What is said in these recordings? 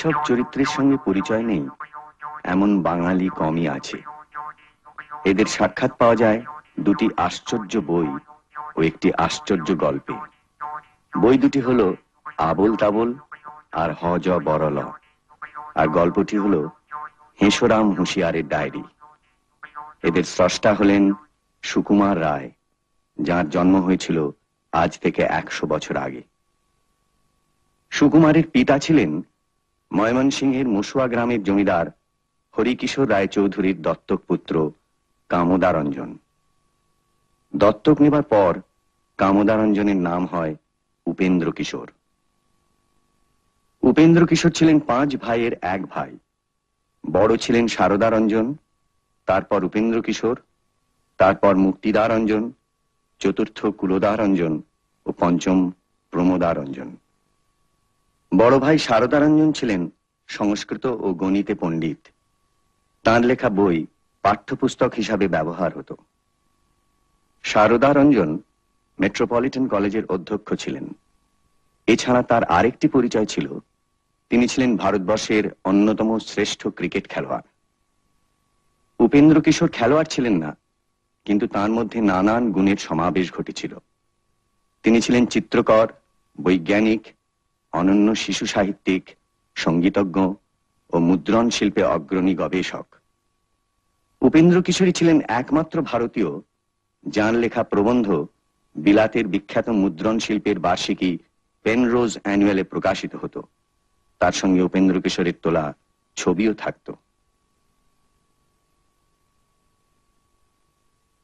এইসব চরিত্রের সঙ্গে পরিচয় নেই। এমন বাঙালি কমই আছে। এদের সাক্ষাৎ পাওয়া যায় দুটি আশ্চর্য বই ও একটি আশ্চর্য গল্পে। বই দুটি হলো আবল তাবল আর হজ বরল আর গল্পটি হলো হেঁসরাম হুঁশিয়ারের ডায়েরি। এদের স্রষ্টা হলেন সুকুমার রায়, যার জন্ম হয়েছিল আজ থেকে একশো বছর আগে। সুকুমারের পিতা ছিলেন ময়মনসিংহের মুসুয়া গ্রামের জমিদার হরিকিশোর রায় চৌধুরীর দত্তক পুত্র কামোদারঞ্জন। দত্তক নেবার পর কামদারঞ্জনের নাম হয় উপেন্দ্র কিশোর। উপেন্দ্র কিশোর ছিলেন পাঁচ ভাইয়ের এক ভাই। বড় ছিলেন শারদারঞ্জন তারপর উপেন্দ্র কিশোর, তারপর মুক্তিদারঞ্জন, চতুর্থ কুলদারঞ্জন ও পঞ্চম প্রমোদারঞ্জন। বড় ভাই শারদারঞ্জন ছিলেন সংস্কৃত ও গণিতে পণ্ডিত। তাঁর লেখা বই পাঠ্যপুস্তক হিসাবে ব্যবহার হতো। শারদারঞ্জন মেট্রোপলিটন কলেজের অধ্যক্ষ ছিলেন। এছাড়া তার আরেকটি পরিচয় ছিল, তিনি ছিলেন ভারতবর্ষের অন্যতম শ্রেষ্ঠ ক্রিকেট খেলোয়াড়। উপেন্দ্র কিশোর খেলোয়াড় ছিলেন না, কিন্তু তার মধ্যে নানান গুণের সমাবেশ ঘটেছিল। তিনি ছিলেন চিত্রকর, বৈজ্ঞানিক অনন্য শিশু সাহিত্যিক, সঙ্গীতজ্ঞ ও মুদ্রণ শিল্পে অগ্রণী গবেষক। উপেন্দ্র কিশোরী ছিলেন একমাত্র ভারতীয় যার লেখা প্রবন্ধ বিলাতের বিখ্যাত মুদ্রণ শিল্পের বার্ষিকী পেনরোজ অ্যানুয়ালে প্রকাশিত হতো। তার সঙ্গে উপেন্দ্র কিশোরের তোলা ছবিও থাকত।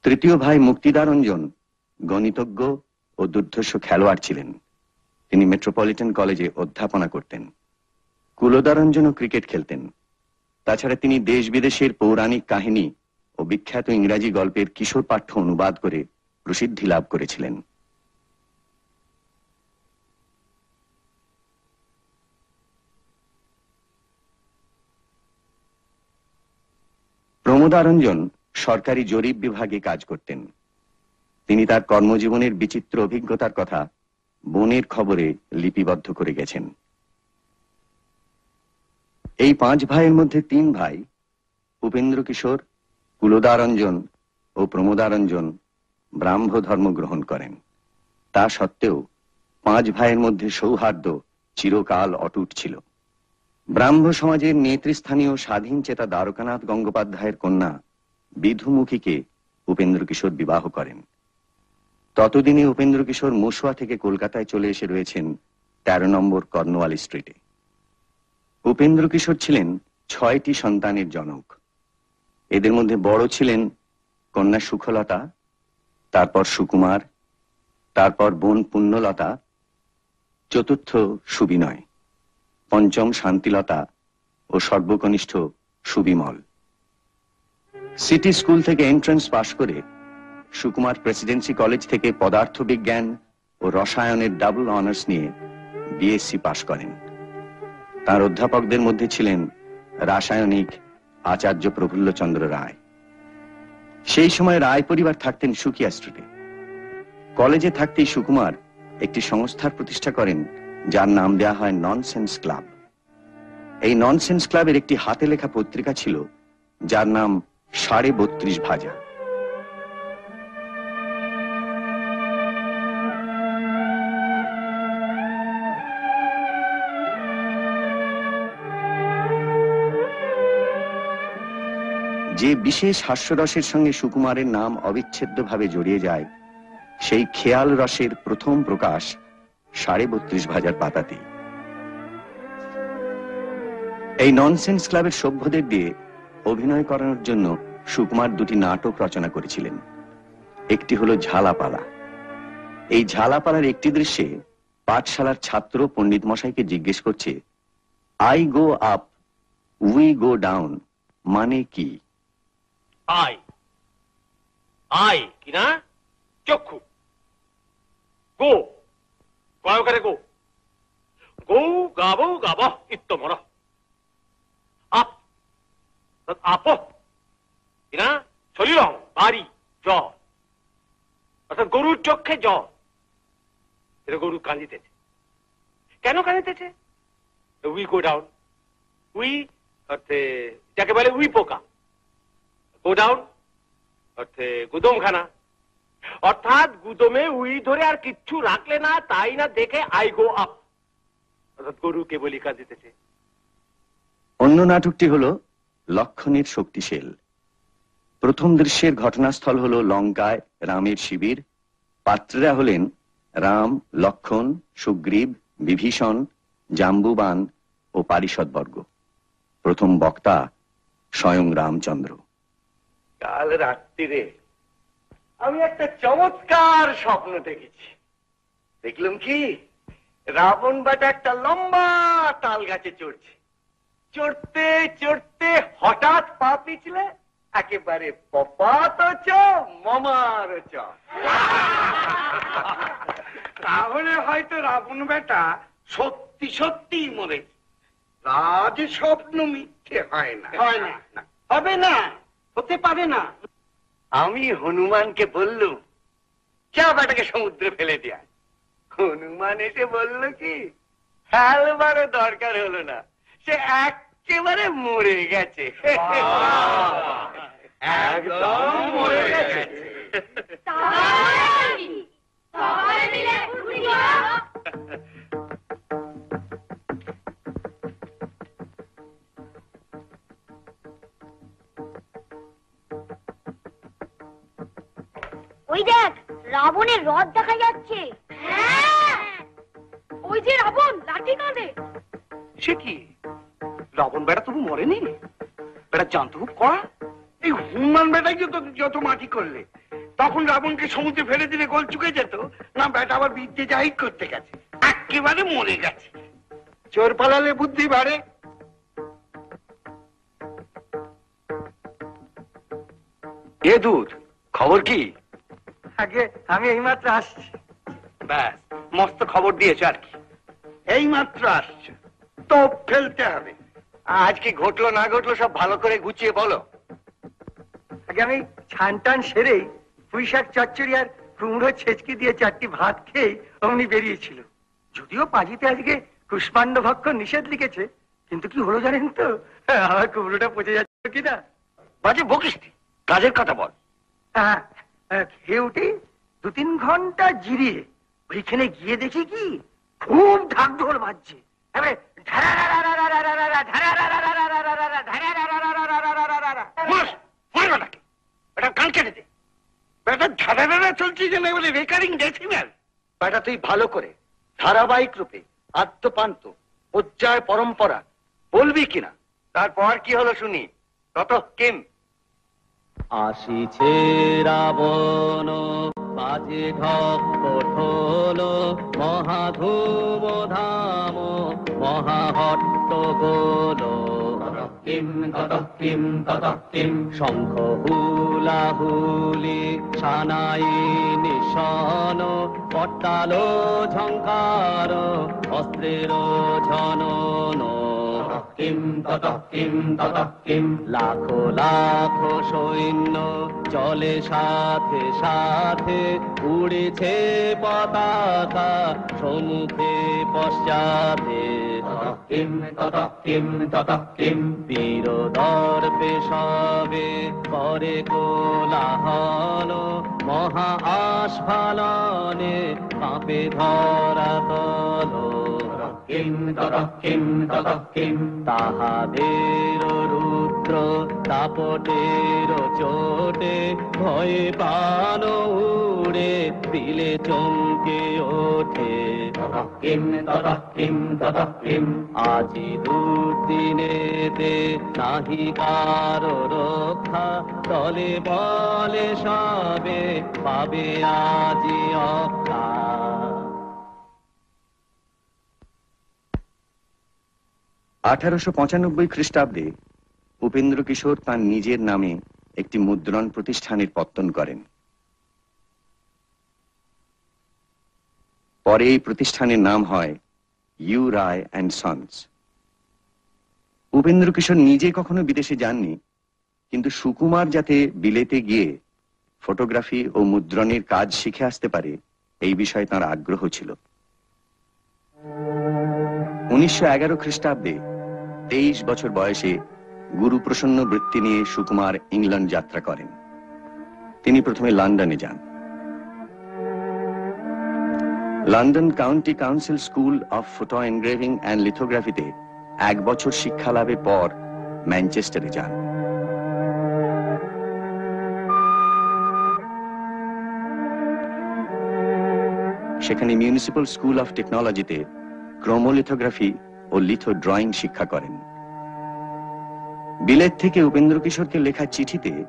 তৃতীয় ভাই মুক্তিদারঞ্জন গণিতজ্ঞ ও দুর্ধর্ষ খেলোয়াড় ছিলেন। তিনি মেট্রোপলিটন কলেজে অধ্যাপনা করতেন। কুলদারঞ্জনও ক্রিকেট খেলতেন। তাছাড়া তিনি দেশ বিদেশের পৌরাণিক কাহিনী ও বিখ্যাত ইংরাজি গল্পের কিশোর পাঠ্য অনুবাদ করে প্রসিদ্ধি লাভ করেছিলেন। প্রমোদারঞ্জন সরকারি জরিপ বিভাগে কাজ করতেন। তিনি তার কর্মজীবনের বিচিত্র অভিজ্ঞতার কথা বনের খবরে লিপিবদ্ধ করে গেছেন। এই পাঁচ ভাইয়ের মধ্যে তিন ভাই, উপেন্দ্র কিশোর, কুলদারঞ্জন ও প্রমোদারঞ্জন ব্রাহ্ম ধর্ম গ্রহণ করেন। তা সত্ত্বেও পাঁচ ভাইয়ের মধ্যে সৌহার্দ্য চিরকাল অটুট ছিল। ব্রাহ্ম সমাজের নেতৃস্থানীয় স্বাধীন চেতা দ্বারকানাথ গঙ্গোপাধ্যায়ের কন্যা বিধুমুখীকে উপেন্দ্র কিশোর বিবাহ করেন। ততদিনে উপেন্দ্র কিশোর মুসুয়া থেকে কলকাতায় চলে এসে রয়েছেন তেরো নম্বর কর্নওয়ালি স্ট্রিটে। উপেন্দ্র কিশোর ছিলেন ছয়টি সন্তানের জনক। এদের মধ্যে বড় ছিলেন কন্যা সুখলতা, তারপর সুকুমার, তারপর বোন পুণ্যলতা, চতুর্থ সুবিনয়, পঞ্চম শান্তিলতা ও সর্বকনিষ্ঠ সুবিমল। সিটি স্কুল থেকে এন্ট্রান্স পাশ করে সুকুমার প্রেসিডেন্সি কলেজ থেকে পদার্থ বিজ্ঞান ও রসায়নের ডাবল অনার্স নিয়ে বিএসসি পাশ করেন। তার অধ্যাপকদের মধ্যে ছিলেন রাসায়নিক আচার্য প্রফুল্লচন্দ্র রায়। সেই সময় রায় পরিবার থাকতেন সুকিয়া স্ট্রিটে। কলেজে থাকতেই সুকুমার একটি সংস্থার প্রতিষ্ঠা করেন, যার নাম দেওয়া হয় ননসেন্স ক্লাব এই ননসেন্স ক্লাবের একটি হাতে লেখা পত্রিকা ছিল, যার নাম সাড়ে বত্রিশ ভাজা। যে বিশেষ হাস্যরসের সঙ্গে সুকুমারের নাম অবিচ্ছেদ্যভাবে জড়িয়ে যায়, সেই খেয়াল রসের প্রথম প্রকাশ সাড়ে বত্রিশ ভাজার পাতাতেই। এই ননসেন্স ক্লাবের সভ্যদের দিয়ে অভিনয় করানোর জন্য সুকুমার দুটি নাটক রচনা করেছিলেন। একটি হলো ঝালাপালা। এই ঝালাপালার একটি দৃশ্যে পাঠশালার ছাত্র পণ্ডিত মশাইকে জিজ্ঞেস করছে, I go up, we go down মানে কি? আই। আই, কি না? চক্ষু। গো। কয়কারে গো। গৌ গাব গাব ইত্যমর আপ। আপ। কিনা শরীর, বাড়ি জল অর্থাৎ গরুর চক্ষে জল এটা গরু কাঁদিতেছে। কেন কাঁদিতেছে? উই গো ডাউন উই অর্থে, যাকে বলে উই পোকা। গো ডাউন অর্থে গুদমখানা। অর্থাৎ গুদমে উই ধরে আর কিচ্ছু রাখলে না, তাই না দেখে আই গো আপ অর্থাৎ গরু কেবলই কাঁদিতেছে অন্য নাটকটি হল লক্ষণের শক্তিশীল। প্রথম দৃশ্যের ঘটনাস্থল হল লঙ্কায় রামের শিবির। পাত্ররা হলেন রাম, লক্ষণ, সুগ্রীব, বিভীষণ, জাম্বুবান ও পারিষদবর্গ। প্রথম বক্তা স্বয়ং রামচন্দ্র। কাল রাত্রিরে আমি একটা চমৎকার স্বপ্ন দেখেছি। দেখলাম কি? রাবণ বাটা একটা লম্বা তাল গাছে চড়ছে। চড়তে চড়তে হঠাৎ পা পিছলে একেবারে পপাত মমার তাহলে হয়তো রাবণ বেটা সত্যি সত্যি মরেছে রাজ স্বপ্ন মিথ্যে হয় না। হয় না। হবে না। হতে পারে না। আমি হনুমানকে বললুম চা বেটাকে সমুদ্রে ফেলে দেয়া হনুমান এসে বলল কি ফেলবারও দরকার হলো না সে একেবারে মরে গেছে। একদম মরে গেছে। ওই দেখ রাবণের রথ দেখা যাচ্ছে। হ্যাঁ। ওই যে রাবণ লাঠি কাঁধে। সে কি? রাবণ বেটা তবু মরেনি? বেটা জানতো খুব কড়া? এই হনুমান বেটাই যত যত মাটি করলে তখন রাবণকে সমুদ্রে ফেলে দিলে গোল চুকে যেত না বেটা আবার বিদ্যে জাহির করতে গেছে একেবারে মরে গেছে। চোর পালালে বুদ্ধি বাড়ে। এ দুধ খবর কি? আগে আমি এইমাত্র আসছি। ব্যাস মস্ত খবর দিয়েছ আর কি। এই মাত্র আসছে। তো ফেলতে হবে। আজ কি ঘটলো না ঘটলো সব ভালো করে গুছিয়ে বলো। আগে আমি ছান টান সেরেই পুঁই শাক চচ্চড়ি আর কুমড়ো ছেচকি দিয়ে চারটি ভাত খেয়ে অমনি বেরিয়েছিল। যদিও পাজিতে আজকে কুষ্মাণ্ড ভক্ষ নিষেধ লিখেছে কিন্তু কি হলো জানেন তো? আমার কুমড়োটা পচে যাচ্ছে কিনা? বাজে বকিস কাজের কথা বল। হ্যাঁ, খেয়ে উঠে দু তিন ঘণ্টা জিরিয়ে ওইখানে গিয়ে দেখি কি খুব ঢাক ঢোল বাজছে। তুই ভালো করে ধারাবাহিক রূপে আত্মপান্ত পর্যায় পরম্পরা বলবি কিনা তারপর কি হলো শুনি তত কেম আসিছে রাবণ বাজে ঢক কঠোল মহাধূম ধাম মহাহট্ট গোল। কিম তত কিম তত কিম শঙ্খ হুলাহুলি সানাই নিশন পট্টাল ঝঙ্কার অস্ত্রের ঝনন। কিম তত কিম তত কিম। লাখো লাখো সৈন্য চলে সাথে সাথে উড়েছে পতাকা সম্মুখে পশ্চাতে। কিম তত কিম তত কিম। বীর দর্পে সবে করে কোলাহল মহা আস্ফালনে কাঁপে ধরা তল। কিম তত কিম তত কিম তাহাদের রুদ্র দাপটের চোটে ভয়ে পান উড়ে দিলে চমকে ওঠে। কিম তত কিম তত কিম আজি দুর্দিনেতে নাহি কারও রক্ষা। তলে বলে সবে পাবে আজি অক্ষা। আঠারোশো পঁচানব্বই খ্রিস্টাব্দে উপেন্দ্র কিশোর তার নিজের নামে একটি মুদ্রণ প্রতিষ্ঠানের পত্তন করেন। পরে এই প্রতিষ্ঠানের নাম হয় U Ray and sons. Upendra Kishore নিজে কখনো বিদেশে যাননি, কিন্তু সুকুমার যাতে বিলেতে গিয়ে ফটোগ্রাফি ও মুদ্রণের কাজ শিখে আসতে পারে, এই বিষয়ে তার আগ্রহ ছিল। উনিশশো এগারো খ্রিস্টাব্দে তেইশ বছর বয়সে গুরু প্রসন্ন বৃত্তি নিয়ে সুকুমার ইংল্যান্ড যাত্রা করেন। তিনি প্রথমে লন্ডনে যান। London County Council School of photo engraving and লিথোগ্রাফিতে এক বছর শিক্ষা লাভের পর ম্যানচেস্টারে যান। সেখানে মিউনিসিপ্যাল স্কুল অফ টেকনোলজিতে ক্রোমোলিথোগ্রাফি ও লিথো ড্রয়িং শিক্ষা করেন। বিলেত থেকে উপেন্দ্র কিশোরকে লেখা চিঠিতে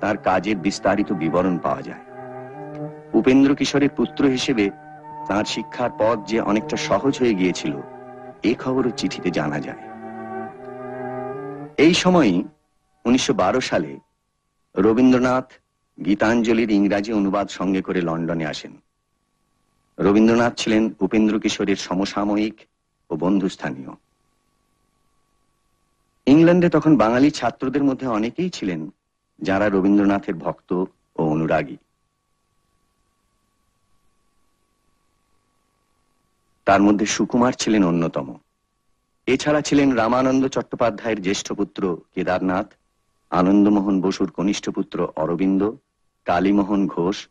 তার কাজের বিস্তারিত বিবরণ পাওয়া যায়। উপেন্দ্র কিশোরের পুত্র হিসেবে তার শিক্ষার পথ যে অনেকটা সহজ হয়ে গিয়েছিল, এ খবরও চিঠিতে জানা যায়। এই সময়ই উনিশশো বারো সালে রবীন্দ্রনাথ গীতাঞ্জলির ইংরাজি অনুবাদ সঙ্গে করে লন্ডনে আসেন। রবীন্দ্রনাথ ছিলেন উপেন্দ্র কিশোরের সমসাময়িক ও বন্ধুস্থানীয় ইংল্যান্ডে তখন বাঙালি ছাত্রদের মধ্যে অনেকেই ছিলেন যারা রবীন্দ্রনাথের ভক্ত ও অনুরাগী। তার মধ্যে সুকুমার ছিলেন অন্যতম। এছাড়া ছিলেন রামানন্দ চট্টোপাধ্যায়ের জ্যেষ্ঠ পুত্র কেদারনাথ, আনন্দমোহন বসুর কনিষ্ঠ পুত্র অরবিন্দ, কালীমোহন ঘোষ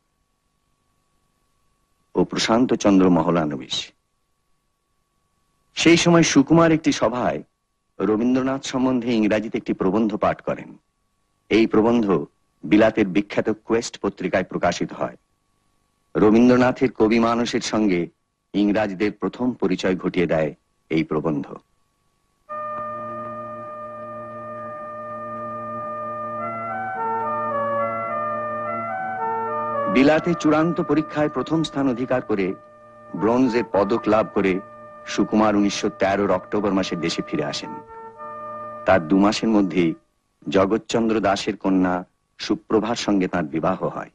ও প্রশান্ত চন্দ্র মহলানবিশ। সেই সময় সুকুমার একটি সভায় রবীন্দ্রনাথ সম্বন্ধে ইংরাজিতে একটি প্রবন্ধ পাঠ করেন। এই প্রবন্ধ বিলাতের বিখ্যাত কোয়েস্ট পত্রিকায় প্রকাশিত হয়। রবীন্দ্রনাথের কবি মানুষের সঙ্গে ইংরাজদের প্রথম পরিচয় ঘটিয়ে দেয় এই প্রবন্ধ। বিলাতে চূড়ান্ত পরীক্ষায় প্রথম স্থান অধিকার করে ব্রোঞ্জের পদক লাভ করে সুকুমার উনিশশো তেরোর অক্টোবর মাসে দেশে ফিরে আসেন। তার দু মাসের মধ্যেই জগৎচন্দ্র দাসের কন্যা সুপ্রভার সঙ্গে তার বিবাহ হয়।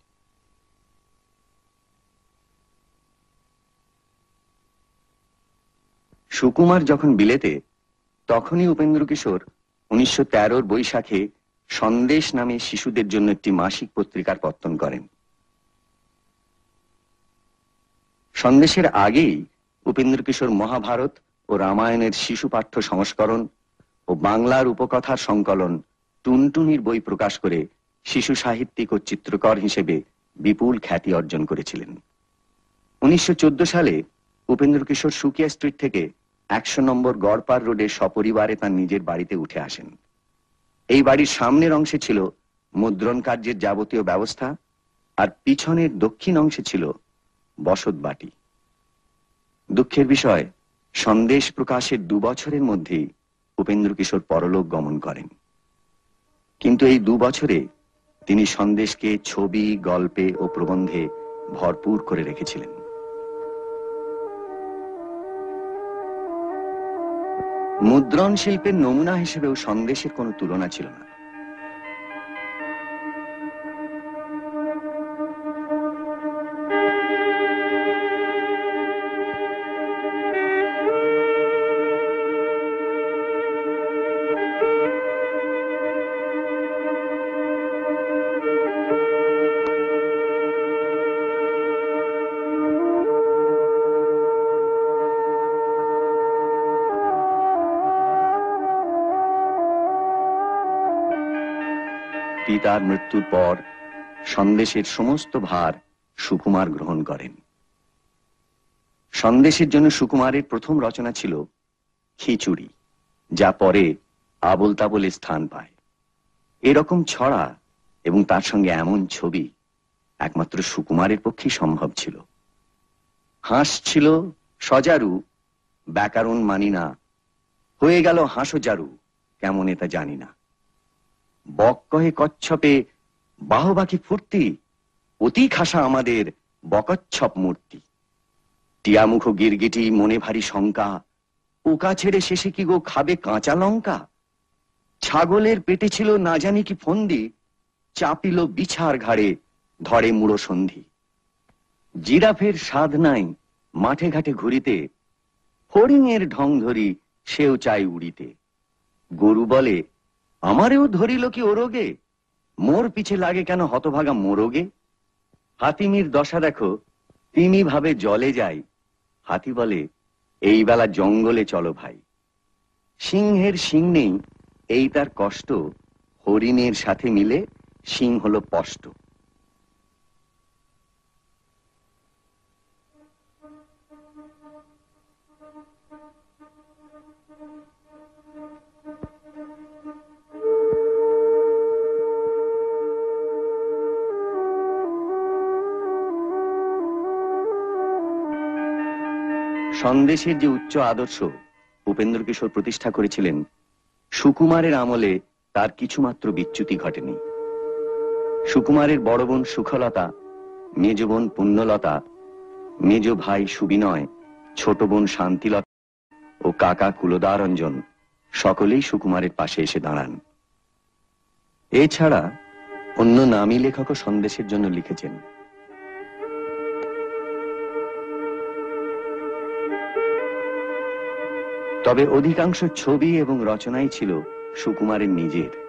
সুকুমার যখন বিলেতে, তখনই উপেন্দ্র কিশোর উনিশশো তেরোর বৈশাখে সন্দেশ নামে শিশুদের জন্য একটি মাসিক পত্রিকার পত্তন করেন। সন্দেশের আগেই উপেন্দ্র কিশোর মহাভারত ও রামায়ণের শিশু পাঠ্য সংস্করণ ও বাংলার উপকথার সংকলন টুনটুনির বই প্রকাশ করে শিশু সাহিত্যিক ও চিত্রকর হিসেবে বিপুল খ্যাতি অর্জন করেছিলেন। উনিশশো চোদ্দ সালে উপেন্দ্র কিশোর সুকিয়া স্ট্রিট থেকে একশো নম্বর গড়পার রোডে সপরিবারে তার নিজের বাড়িতে উঠে আসেন। এই বাড়ির সামনের অংশে ছিল মুদ্রণ কার্যের যাবতীয় ব্যবস্থা আর পিছনের দক্ষিণ অংশে ছিল বসত বাটি। দুঃখের বিষয়, সন্দেশ প্রকাশের দু বছরের মধ্যেই উপেন্দ্র কিশোর পরলোক গমন করেন। কিন্তু এই দু বছরে তিনি সন্দেশকে ছবি, গল্পে ও প্রবন্ধে ভরপুর করে রেখেছিলেন। মুদ্রণ শিল্পের নমুনা হিসেবেও সন্দেশের কোনো তুলনা ছিল না। পিতার মৃত্যুর পর সন্দেশের সমস্ত ভার সুকুমার গ্রহণ করেন। সন্দেশের জন্য সুকুমারের প্রথম রচনা ছিল খিচুড়ি, যা পরে আবল তাবলে স্থান পায়। এরকম ছড়া এবং তার সঙ্গে এমন ছবি একমাত্র সুকুমারের পক্ষে সম্ভব ছিল। হাঁস ছিল সজারু, ব্যাকরণ মানি না হয়ে গেল হাঁসো জারু, কেমন এটা জানি না। বক কহে কচ্ছপে বাহবাকি ফুর্তি? অতি খাসা আমাদের বকচ্ছপ মূর্তি। টিয়ামুখ গিরগিটি মনে ভারী শঙ্কা, পোকা ছেড়ে শেষে কি গো খাবে কাঁচা লঙ্কা? ছাগলের পেটে ছিল না জানি কি ফন্দি, চাপিল বিছার ঘাড়ে ধরে মুড়ো সন্ধি। জিরাফের স্বাদ নাই মাঠে ঘাটে ঘুরিতে, হরিণের ঢং ধরি সেও চাই উড়িতে। গরু বলে আমারেও ধরিল কি ওরোগে মোর পিছে লাগে কেন হতভাগা মোরগে হাতিমির দশা দেখো তিনি ভাবে জলে যাই হাতি বলে, এই বেলা জঙ্গলে চলো ভাই। সিংহের সিং নেই, এই তার কষ্ট। হরিণের সাথে মিলে সিং হলো স্পষ্ট। সন্দেশের যে উচ্চ আদর্শ উপেন্দ্র কিশোর প্রতিষ্ঠা করেছিলেন, সুকুমারের আমলে তার কিছুমাত্র বিচ্যুতি ঘটেনি। সুকুমারের বড় বোন সুখলতা, মেজ বোন পুণ্যলতা, মেজ ভাই সুবিনয়, ছোট বোন শান্তিলতা ও কাকা কুলদারঞ্জন সকলেই সুকুমারের পাশে এসে দাঁড়ান। এছাড়া অন্য নামী লেখকও সন্দেশের জন্য লিখেছেন। তবে অধিকাংশ ছবি এবং রচনাই ছিল সুকুমারের নিজের।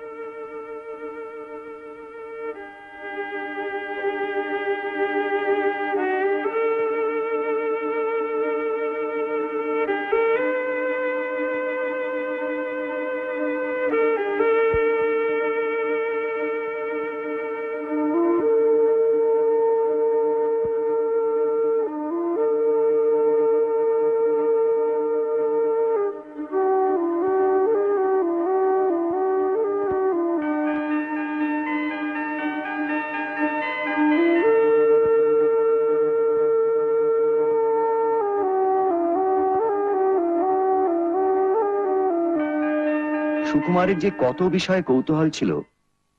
সুকুমারের যে কত বিষয়ে কৌতূহল ছিল,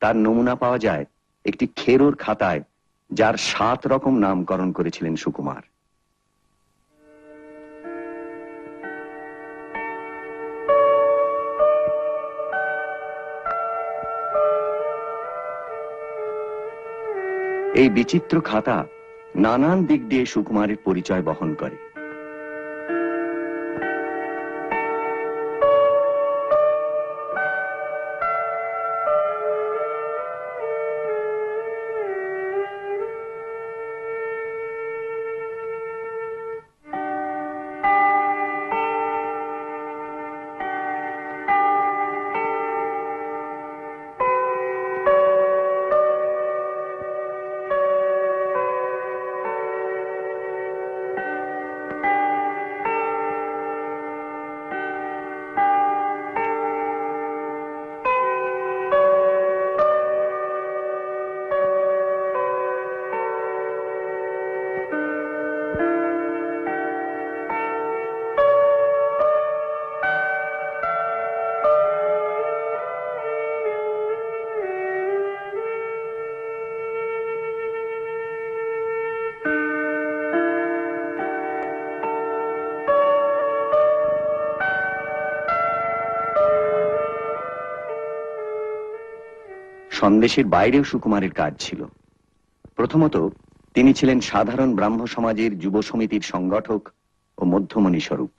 তার নমুনা পাওয়া যায় একটি খেরোর খাতায়, যার সাত রকম নামকরণ করেছিলেন সুকুমার। এই বিচিত্র খাতা নানান দিক দিয়ে সুকুমারের পরিচয় বহন করে। সন্দেশের বাইরেও সুকুমারের কাজ ছিল। প্রথমত, তিনি ছিলেন সাধারণ ব্রাহ্ম সমাজের যুব সমিতির সংগঠক ও মধ্যমণি স্বরূপ।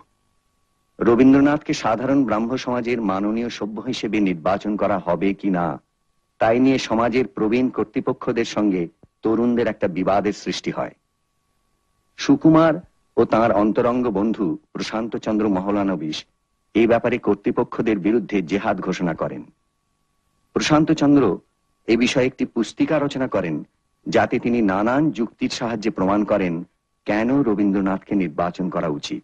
রবীন্দ্রনাথকে সাধারণ ব্রাহ্ম সমাজের মাননীয় সভ্য হিসেবে নির্বাচন করা হবে কি না, তাই নিয়ে সমাজের প্রবীণ কর্তৃপক্ষদের সঙ্গে তরুণদের একটা বিবাদের সৃষ্টি হয়। সুকুমার ও তার অন্তরঙ্গ বন্ধু প্রশান্ত চন্দ্র মহলানবিশ এই ব্যাপারে কর্তৃপক্ষদের বিরুদ্ধে জেহাদ ঘোষণা করেন। প্রশান্ত চন্দ্র এ বিষয়ে একটি পুস্তিকা রচনা করেন, যাতে তিনি নানান যুক্তির সাহায্যে প্রমাণ করেন কেন রবীন্দ্রনাথকে নির্বাচন করা উচিত।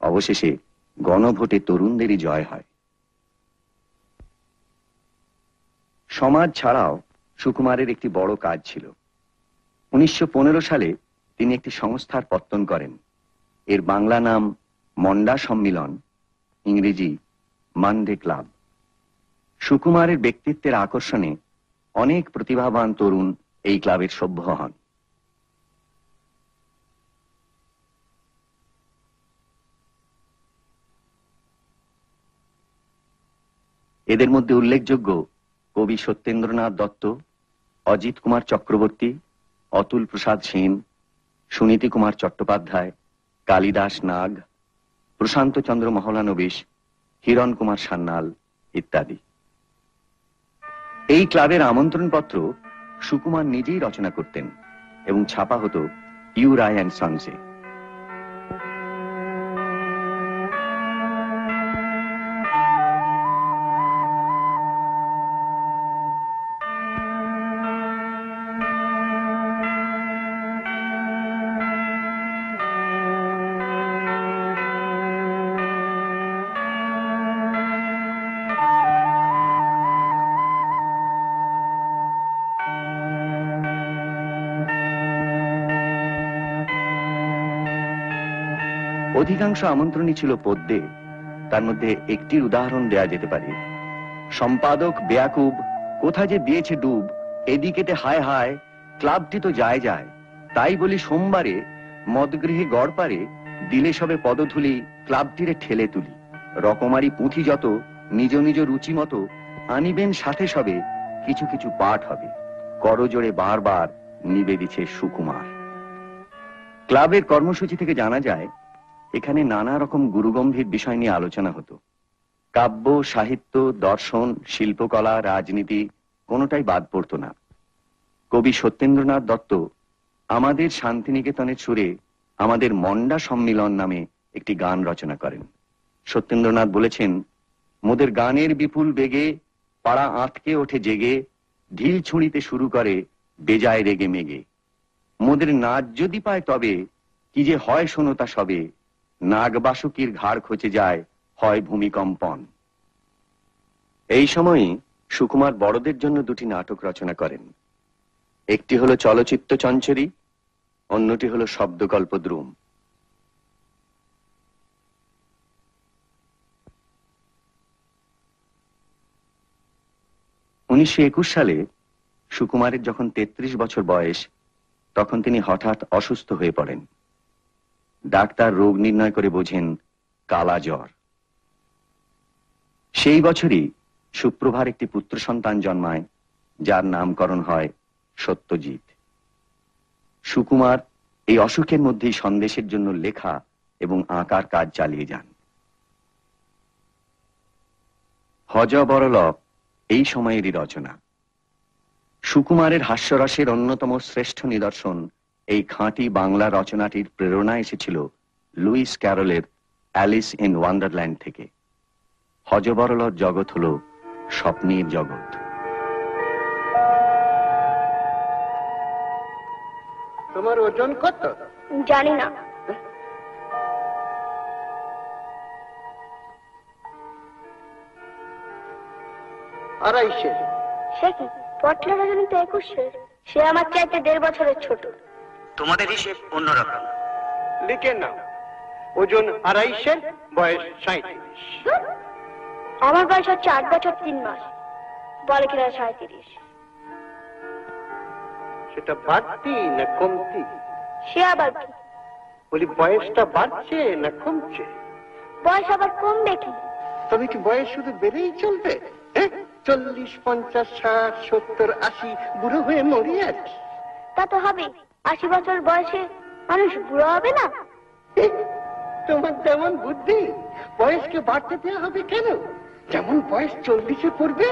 অবশেষে গণভোটে তরুণদেরই জয় হয়। সমাজ ছাড়াও সুকুমারের একটি বড় কাজ ছিল। উনিশশো পনেরো সালে তিনি একটি সংস্থার পত্তন করেন। এর বাংলা নাম মন্ডা সম্মিলন, ইংরেজি মানডে ক্লাব। সুকুমারের ব্যক্তিত্বের আকর্ষণে অনেক প্রতিভাবান তরুণ এই ক্লাবের সভ্য হন। এদের মধ্যে উল্লেখযোগ্য কবি সত্যেন্দ্রনাথ দত্ত, অজিত কুমার চক্রবর্তী, অতুল প্রসাদ সেন, সুনীতি কুমার চট্টোপাধ্যায়, কালিদাস নাগ, প্রশান্ত চন্দ্র মহলানবিশ, হিরণ কুমার সান্যাল ইত্যাদি। এই ক্লাবের আমন্ত্রণ পত্র সুকুমার নিজেই রচনা করতেন এবং ছাপা হতো ইউ রায় অ্যান্ড সনসে। অধিকাংশ আমন্ত্রণই ছিল পদ্যে তার মধ্যে একটির উদাহরণ দেয়া যেতে পারে। সম্পাদক বেয়াকুব কোথা যে দিয়েছে ডুব এদিকেতে হায় হায়, ক্লাবটি তো যায় যায়। তাই বলি সোমবারে, মদগৃহে গড় পারে, দিলে সবে পদধুলি ক্লাবটিরে ঠেলে তুলি। রকমারি পুঁথি যত, নিজ নিজ রুচি মতো, আনিবেন সাথে সবে, কিছু কিছু পাঠ হবে। করজোড়ে বারবার নিবেদিছে সুকুমার। ক্লাবের কর্মসূচি থেকে জানা যায় এখানে নানা রকম গুরুগম্ভীর বিষয় নিয়ে আলোচনা হতো। কাব্য, সাহিত্য, দর্শন, শিল্পকলা, রাজনীতি, কোনোটাই বাদ পড়তো না। কবি সত্যেন্দ্রনাথ দত্ত আমাদের শান্তিনিকেতনের সুরে আমাদের মন্ডা সম্মিলন নামে একটি গান রচনা করেন। সত্যেন্দ্রনাথ বলেছেন, মোদের গানের বিপুল বেগে, পাড়া আঁতকে ওঠে জেগে, ঢিল ছুঁড়িতে শুরু করে, বেজায় রেগে মেগে। মোদের নাচ যদি পায় তবে, কি যে হয় শোনো তা সবে নাগবাসুকির ঘাড় খচে যায়, হয় ভূমিকম্পন। এই সময়ই সুকুমার বড়দের জন্য দুটি নাটক রচনা করেন। একটি হলো চলচ্চিত্র চঞ্চরি, অন্যটি হলো শব্দকল্প দ্রুম। উনিশশো একুশ সালে সুকুমারের যখন তেত্রিশ বছর বয়স, তখন তিনি হঠাৎ অসুস্থ হয়ে পড়েন। ডাক্তার রোগ নির্ণয় করে বোঝেন, কালা জ্বর। সেই বছরই সুপ্রভার একটি পুত্র সন্তান জন্মায়, যার নামকরণ হয় সত্যজিৎ। সুকুমার এই অসুখের মধ্যেই সন্দেশের জন্য লেখা এবং আঁকার কাজ চালিয়ে যান। হজ বরল এই সময়েরই রচনা। সুকুমারের হাস্যরসের অন্যতম শ্রেষ্ঠ নিদর্শন এই খাঁটি বাংলা রচনাটির প্রেরণা এসেছিল লুইস ক্যারলের অ্যালিস ইন ওয়ান্ডারল্যান্ড থেকে। হজবরলর জগৎ হল স্বপ্নের জগৎ। তোমার ওজন কত? জানি না। আড়াইশে। সে কি? পটলা রজনী তো একুশের সে আমার চাইতে দেড় বছরের ছোট। তোমাদের হিসেব অন্যরকম। লিখে নাও। ওজন আড়াইশে বয়স সাঁত্রিশ আমার বয়স হচ্ছে আট বছর তিন মাস। বলে কিনা সাঁত্রিশ সেটা বাড়তি না কমতি? সে আবার কি? বলি বয়সটা বাড়ছে না কমছে? বয়স আবার কমবে কি? তবে কি বয়স শুধু বেড়েই চলবে? হ্যাঁ? চল্লিশ পঞ্চাশ ষাট সত্তর আশি বুড়ো হয়ে মরি আর তা তো হবে আশি বছর বয়সে মানুষ বুড়ো হবে না? তোমার যেমন বুদ্ধি। বয়সকে বাড়তে দেওয়া হবে কেন? যেমন বয়স চল্লিশে পড়বে,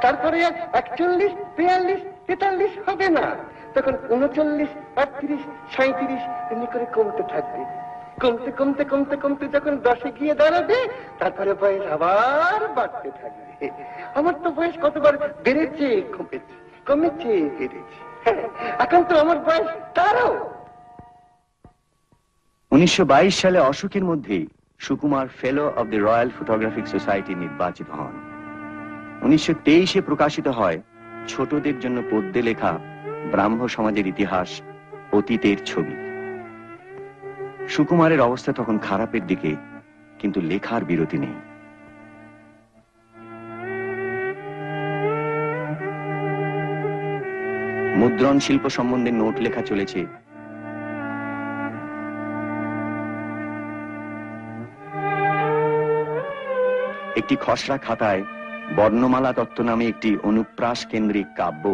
তারপরে একচল্লিশ, বিয়াল্লিশ, তেতাল্লিশ হবে না। তখন উনচল্লিশ, আটত্রিশ সাঁত্রিশ এমনি করে কমতে থাকবে। কমতে কমতে কমতে কমতে যখন দশে গিয়ে দাঁড়াবে, তারপরে বয়স আবার বাড়তে থাকবে। আমার তো বয়স কতবার বেড়েছে, কমেছে কমেছে, বেড়েছে। এখন তো আমার বয়স তারও উনিশশো সালে অসুখের মধ্যেই Sukumar fellow of the Royal Photographic Society নির্বাচিত হন। উনিশশো তেইশে প্রকাশিত হয় ছোটদের জন্য পদ্যে লেখা ব্রাহ্ম সমাজের ইতিহাস, অতীতের ছবি। সুকুমারের অবস্থা তখন খারাপের দিকে, কিন্তু লেখার বিরতি নেই। মুদ্রণ শিল্প সম্বন্ধে নোট লেখা চলেছে। একটি খসড়া খাতায় বর্ণমালা তত্ত্ব নামে একটি অনুপ্রাস কেন্দ্রিক কাব্য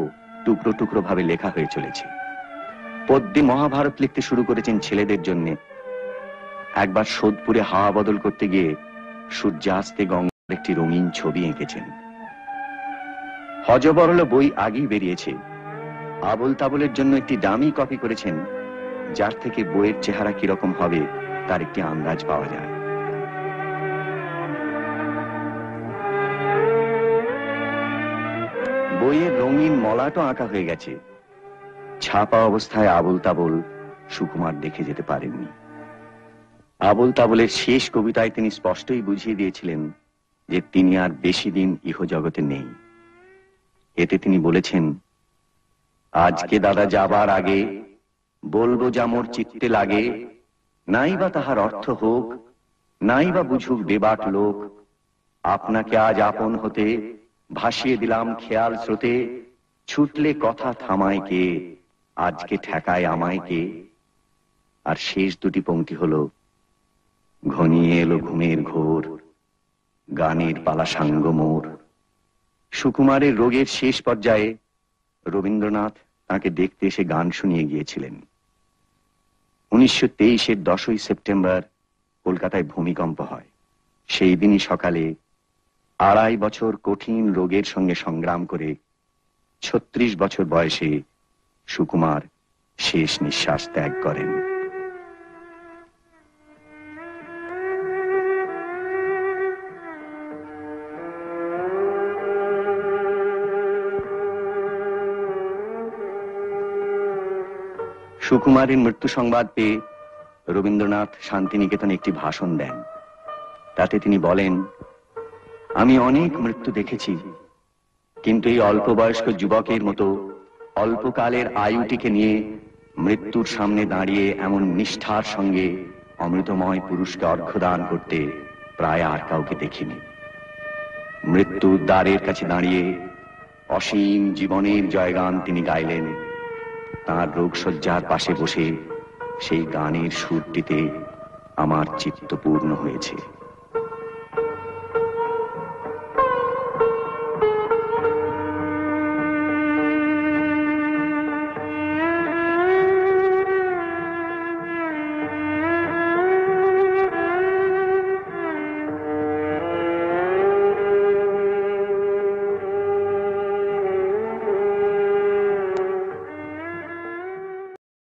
টুকরো টুকরো ভাবে লেখা হয়ে চলেছে। পদ্যে মহাভারত লিখতে শুরু করেছেন ছেলেদের জন্য। একবার সোদপুরে হাওয়া বদল করতে গিয়ে সূর্যাস্তে গঙ্গার একটি রঙিন ছবি এঁকেছেন। হজবরল বই আগেই বেরিয়েছে। আবল তাবলের জন্য একটি দামি কপি করেছেন, যার থেকে বইয়ের চেহারা কীরকম হবে তার একটি আন্দাজ পাওয়া যায়। বইয়ের রঙিন মলাটও আঁকা হয়ে গেছে। ছাপা অবস্থায় আবল তাবল সুকুমার দেখে যেতে পারেননি। আবল তাবলের শেষ কবিতায় তিনি স্পষ্টই বুঝিয়ে দিয়েছিলেন যে তিনি আর বেশি দিন ইহজগতে নেই। এতে তিনি বলেছেন আজকে দাদা যাবার আগে বলব যামর চিত্তে লাগে নাই বা তাহার অর্থ হোক নাই বা বুঝুক বেবাক লোক। আপনাকে আজ আপন হতে ভাসিয়ে দিলাম খেয়াল স্রোতে, ছুটলে কথা থামায় কে, আজকে ঠেকায় আমায় কে। আর শেষ দুটি পংক্তি হলো, ঘনিয়ে এলো ঘুমের ঘোর, গানের পালা সাঙ্গ মোর। সুকুমারের রোগের শেষ পর্যায়ে রবীন্দ্রনাথ তাকে দেখতে এসে গান শুনিয়ে গিয়েছিলেন। উনিশশো তেইশের দশই সেপ্টেম্বর কলকাতায় ভূমিকম্প হয়। সেই দিনই সকালে আড়াই বছর কঠিন রোগের সঙ্গে সংগ্রাম করে ছত্রিশ বছর বয়সে সুকুমার শেষ নিঃশ্বাস ত্যাগ করেন। সুকুমারের মৃত্যু সংবাদ পেয়ে রবীন্দ্রনাথ শান্তিনিকেতনে একটি ভাষণ দেন। তাতে তিনি বলেন, আমি অনেক মৃত্যু দেখেছি, কিন্তু এই অল্প বয়স্ক যুবকের মতো অল্পকালের আয়ুটিকে নিয়ে মৃত্যুর সামনে দাঁড়িয়ে এমন নিষ্ঠার সঙ্গে অমৃতময় পুরুষকে অর্ঘ্যদান করতে প্রায় আর কাউকে দেখিনি। মৃত্যুর দ্বারের কাছে দাঁড়িয়ে অসীম জীবনের জয়গান তিনি গাইলেন। তার রোগশয্যার পাশে বসে সেই গানের সুরটিতে আমার চিত্ত পূর্ণ হয়েছে।